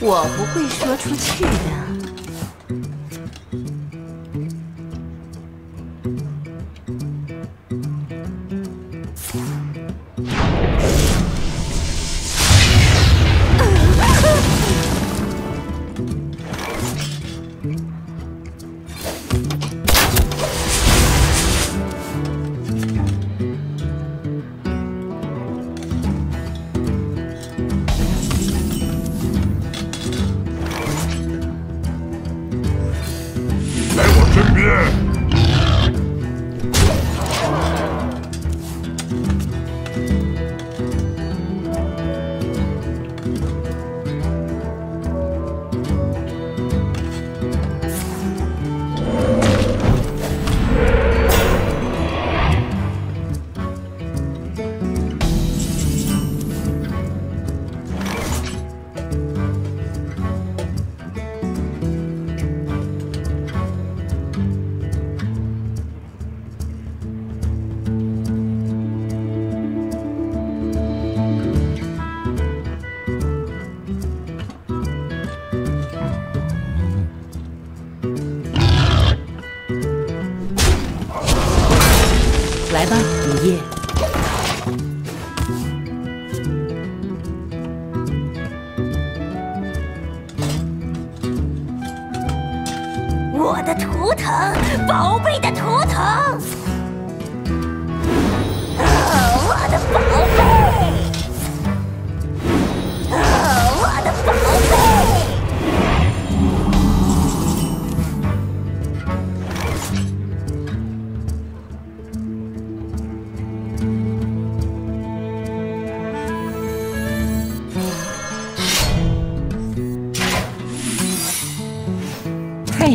我不会说出去的。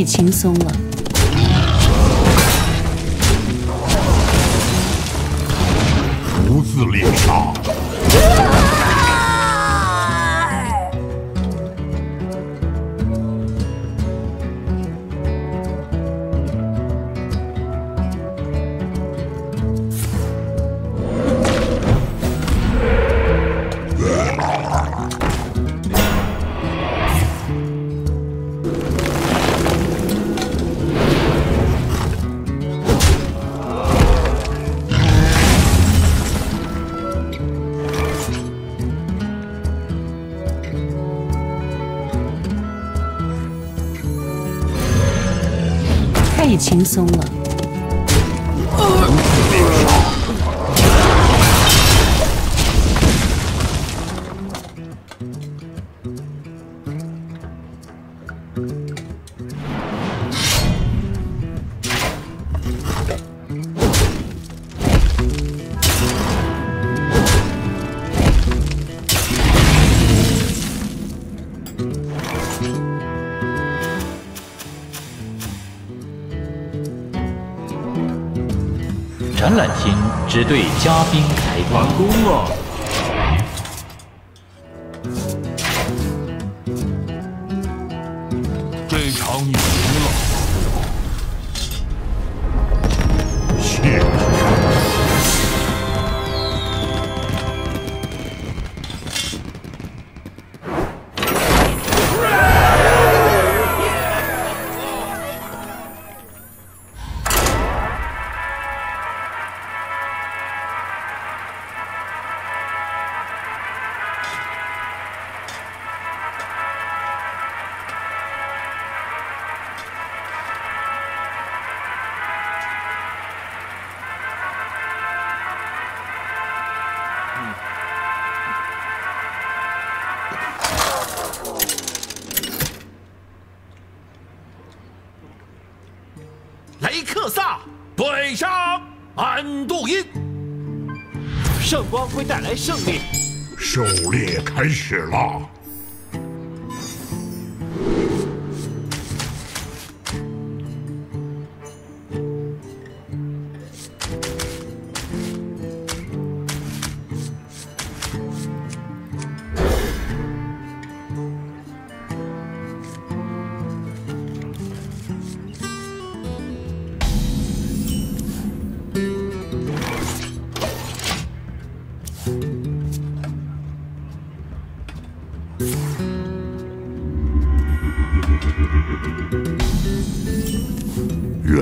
轻松了。展览厅只对嘉宾开放。完工。安度因，圣光会带来胜利。狩猎开始了。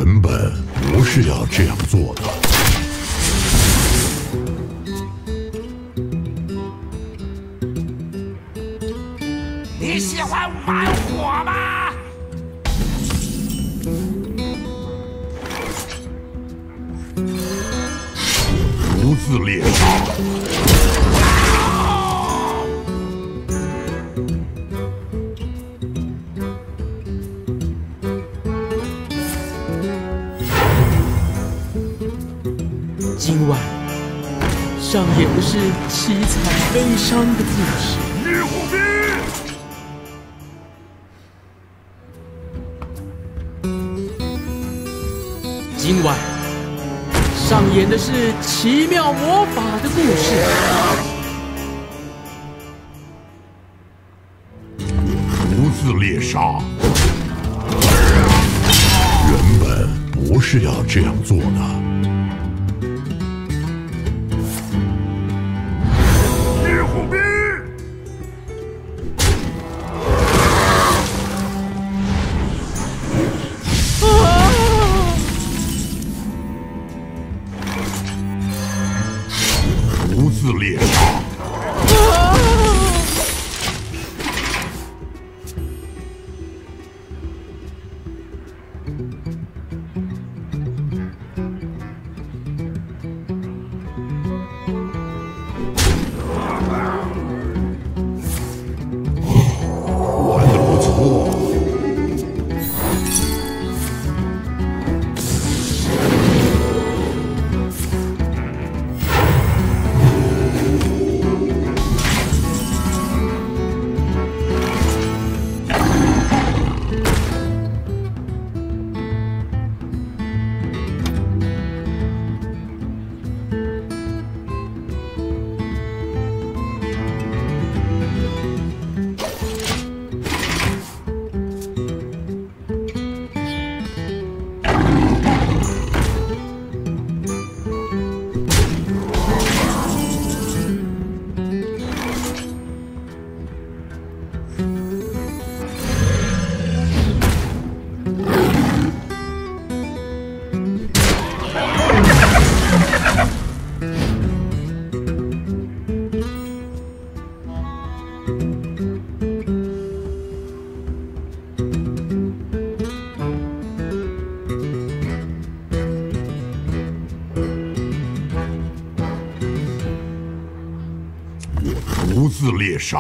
原本不是要这样做的。今晚上演的是奇妙魔法的故事。独自猎杀。原本不是要这样做的。自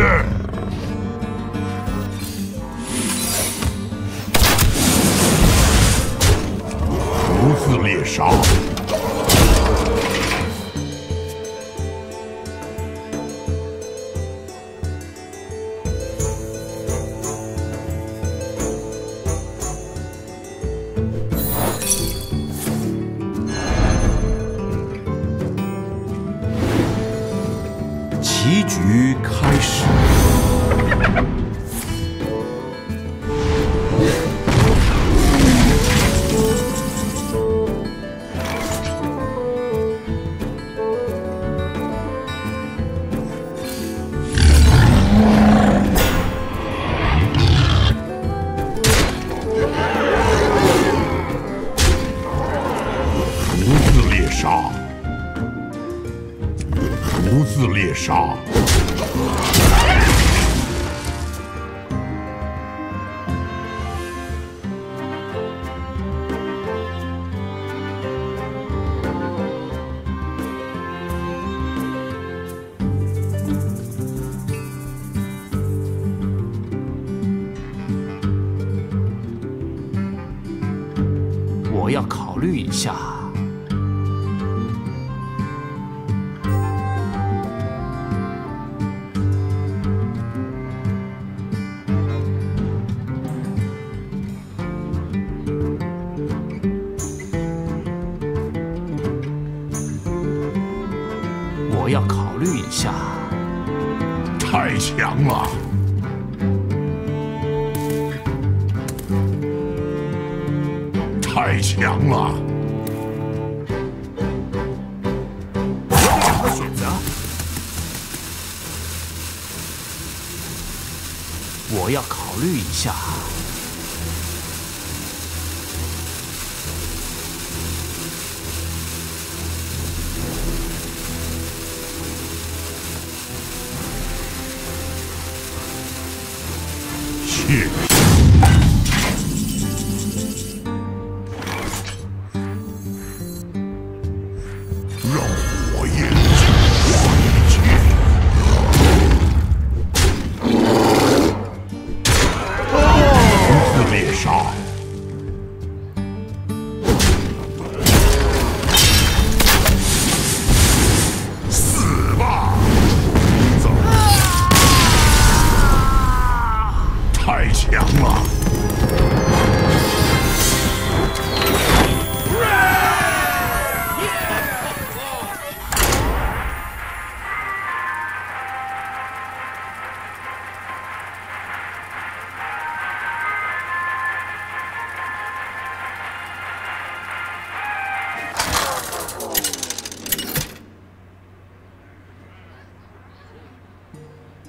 我强了！太强了！有两个选择。我要考虑一下。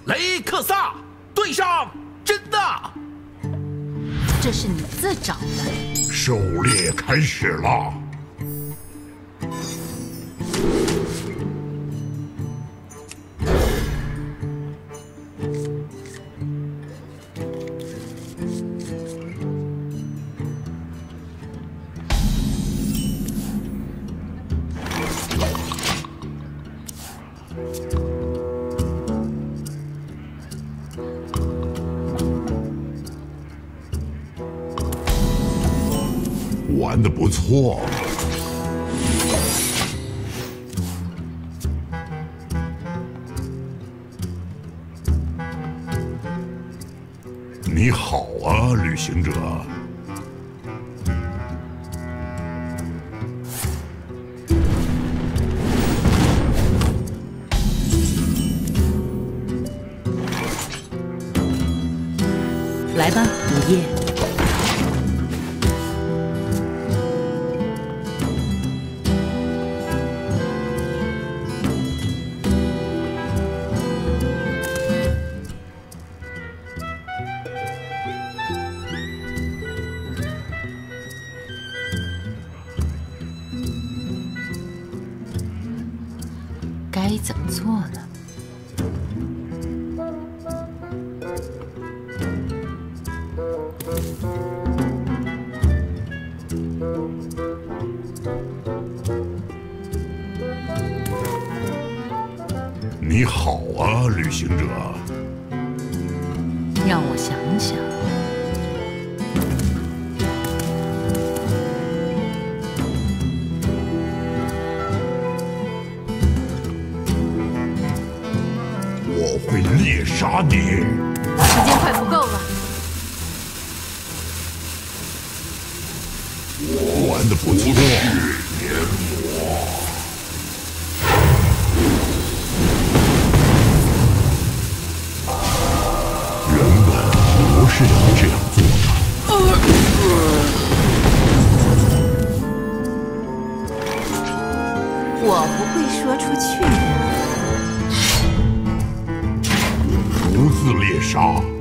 雷克萨对上真的，这是你自找的。狩猎开始了！你好啊，旅行者。你好啊，旅行者。让我想想。我会猎杀你。时间不错。原本不是要这样做的。我不会说出去的。独自猎杀。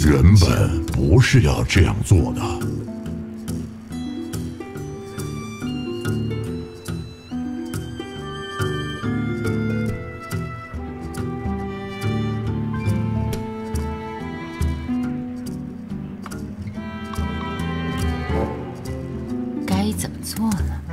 原本不是要这样做的。该怎么做呢？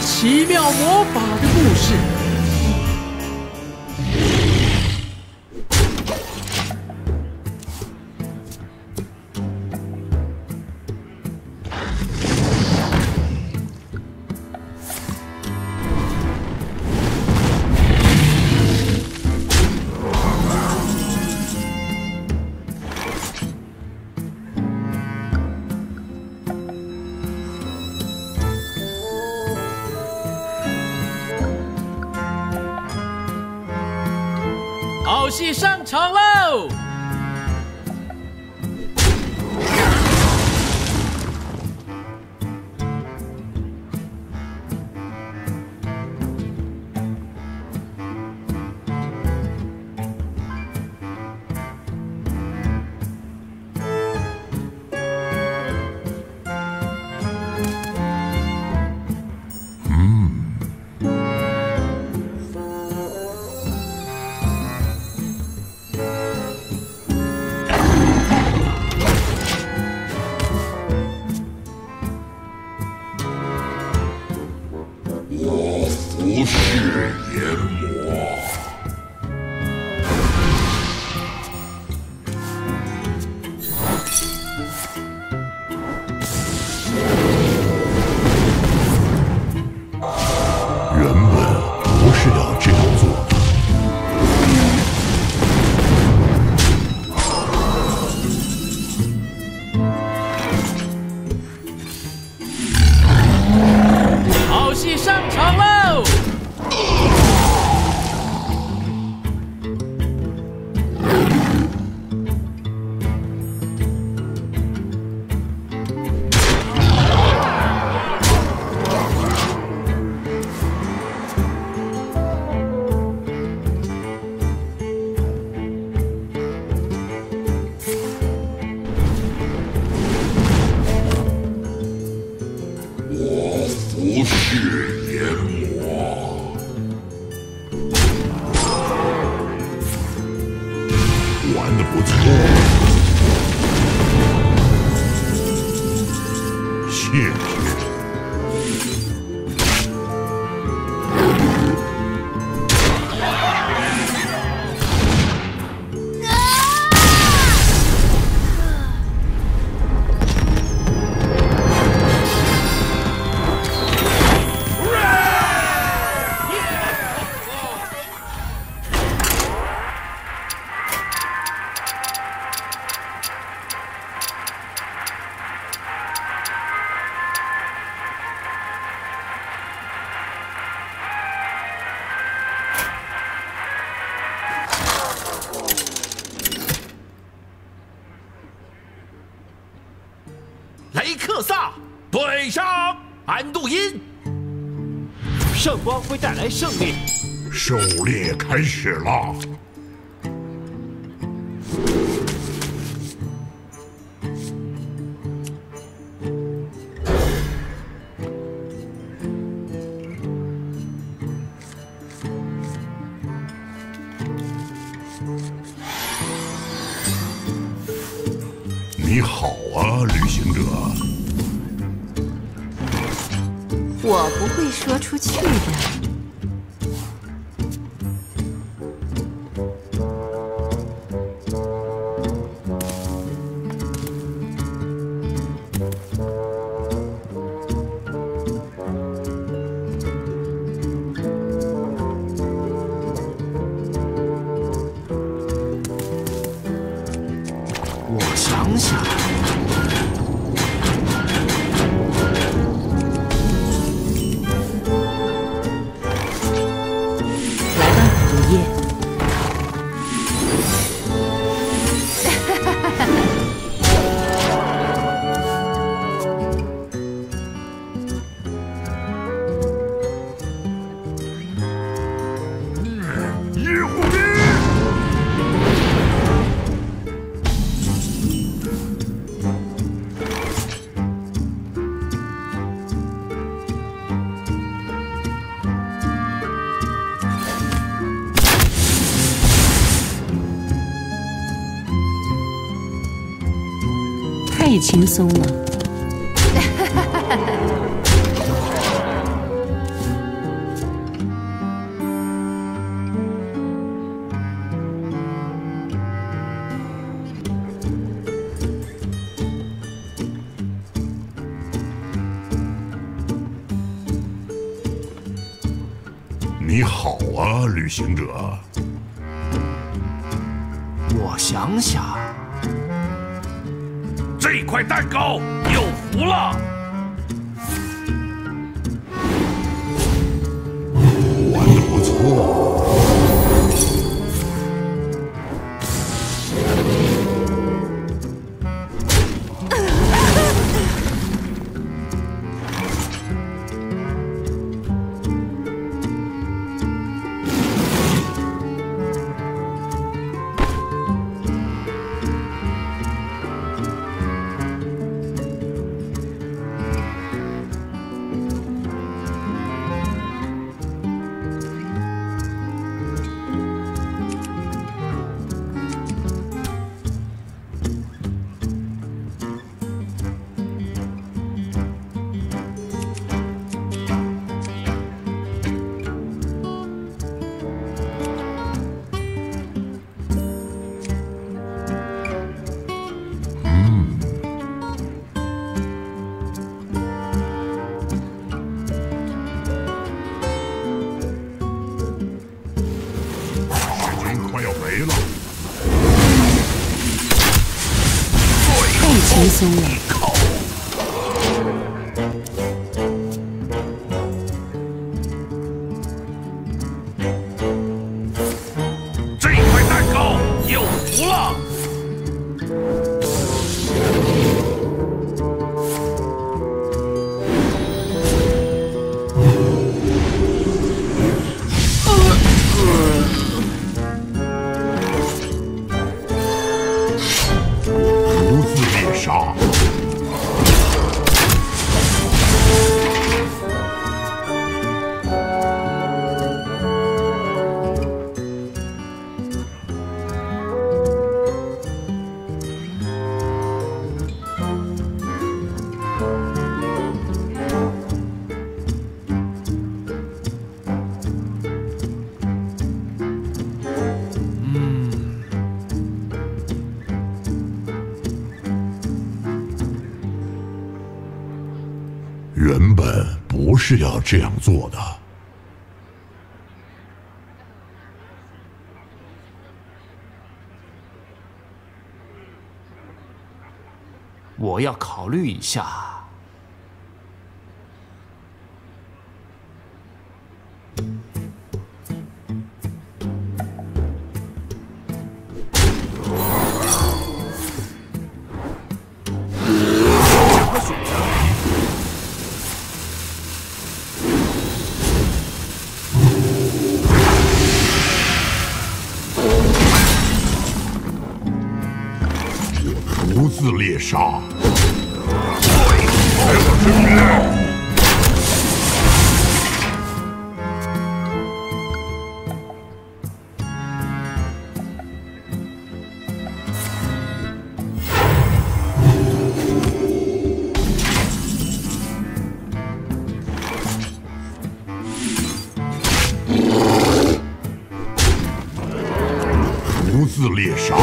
奇妙魔法戏上场喽！yeah. 圣光会带来胜利。狩猎开始了。轻松了。你好啊，旅行者。服了。原是要这样做的。我要考虑一下。杀，独自猎杀。